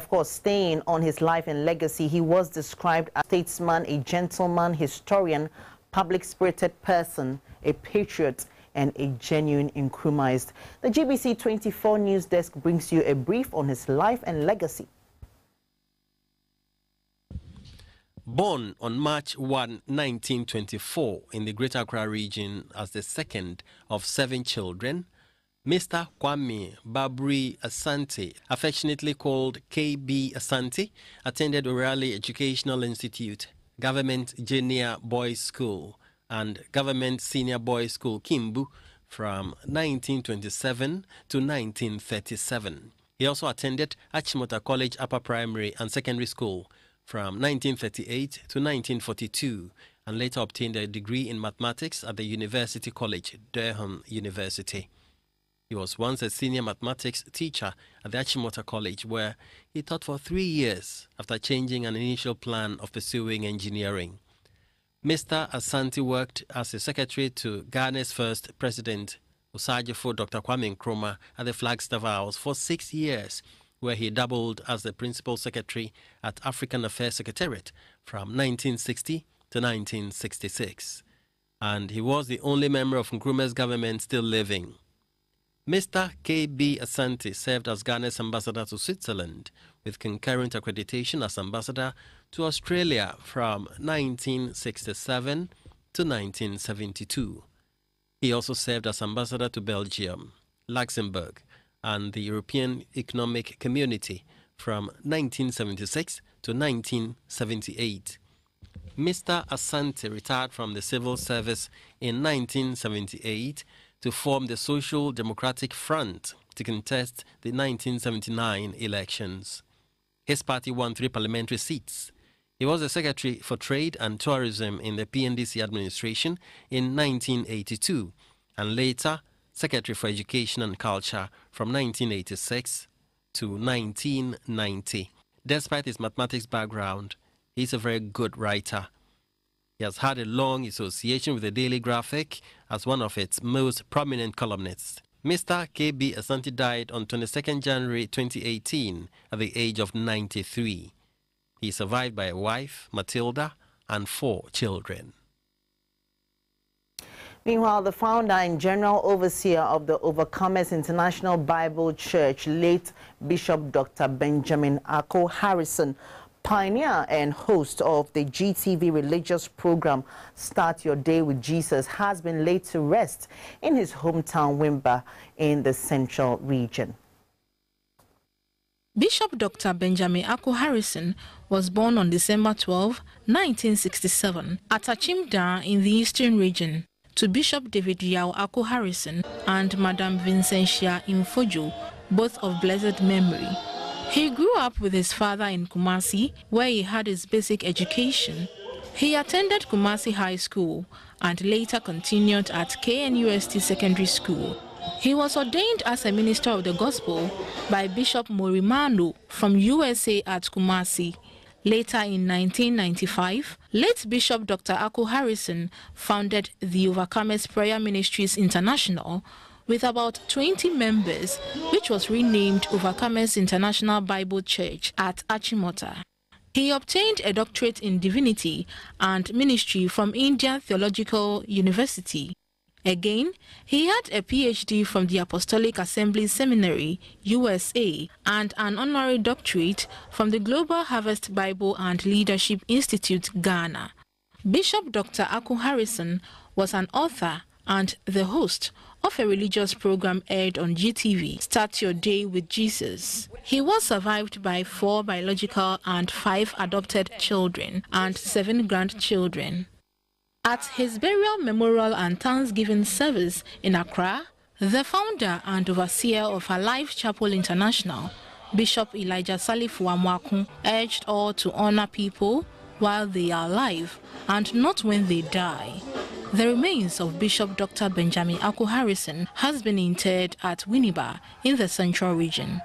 Of course, staying on his life and legacy, he was described as a statesman, a gentleman, historian, public-spirited person, a patriot, and a genuine Nkrumahist. The GBC 24 News Desk brings you a brief on his life and legacy. Born on March 1, 1924 in the Greater Accra region as the second of seven children, Mr. Kwame Babri Asante, affectionately called KB Asante, attended Orally Educational Institute, Government Junior Boys School, and Government Senior Boys School Kinbu from 1927 to 1937. He also attended Achimota College Upper Primary and Secondary School from 1938 to 1942 and later obtained a degree in mathematics at the University College, Durham University. He was once a senior mathematics teacher at the Achimota College, where he taught for three years after changing an initial plan of pursuing engineering. Mr. Asante worked as a secretary to Ghana's first president, Osagyefo Dr. Kwame Nkrumah, at the Flagstaff House for six years, where he doubled as the principal secretary at African Affairs Secretariat from 1960 to 1966. And he was the only member of Nkrumah's government still living. Mr. K.B. Asante served as Ghana's ambassador to Switzerland with concurrent accreditation as ambassador to Australia from 1967 to 1972. He also served as ambassador to Belgium, Luxembourg, and the European Economic Community from 1976 to 1978. Mr. Asante retired from the civil service in 1978 to form the Social Democratic Front to contest the 1979 elections. His party won three parliamentary seats. He was the Secretary for Trade and Tourism in the PNDC administration in 1982 and later Secretary for Education and Culture from 1986 to 1990. Despite his mathematics background, he's a very good writer he has had a long association with the Daily Graphic as one of its most prominent columnists. Mr. K.B. Asante died on 22nd January 2018 at the age of 93. He is survived by a wife, Matilda, and four children. Meanwhile, the founder and general overseer of the Overcomers International Bible Church, late Bishop Dr. Benjamin Ako Harrison, pioneer and host of the GTV religious program Start Your Day with Jesus, has been laid to rest in his hometown Winneba in the central region. Bishop Dr. Benjamin Ako Harrison was born on December 12, 1967, at Achimda in the eastern region to Bishop David Yao Ako Harrison and Madam Vincentia Infojo, both of blessed memory. He grew up with his father in Kumasi, where he had his basic education. He attended Kumasi High School and later continued at KNUST Secondary School. He was ordained as a minister of the gospel by Bishop Morimano from USA at Kumasi. Later in 1995, late Bishop Dr. Ako Harrison founded the Overcomers Prayer Ministries International, with about 20 members, which was renamed Overcomers International Bible Church at Achimota. He obtained a doctorate in divinity and ministry from Indian Theological University. Again, he had a PhD from the Apostolic Assembly Seminary, USA, and an honorary doctorate from the Global Harvest Bible and Leadership Institute, Ghana. Bishop Dr. Ako Harrison was an author and the host of a religious program aired on GTV, Start Your Day with Jesus. He was survived by four biological and five adopted children and seven grandchildren. At his burial memorial and Thanksgiving service in Accra, the founder and overseer of Alive Chapel International, Bishop Elijah Salif Wamwaku, urged all to honor people while they are alive and not when they die. The remains of Bishop Dr. Benjamin Ako Harrison has been interred at Winneba in the Central Region.